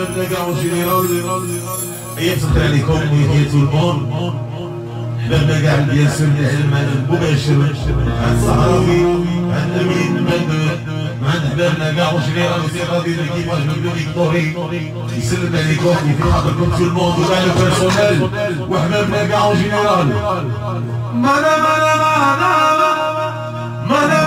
بابنا كاع جينيرال عليكم ويديتو البون حبابنا كاع الياسر العلمان المباشر عن الصحراوي عن امين مندو عند بابنا كاع جينيرال سي غادي ليكيباج من فيكتوري يسلم عليكم وفي حضركم في الموند وكاع لو بيرسونيل وحبابنا كاع جينيرال مانا مانا مانا مانا مانا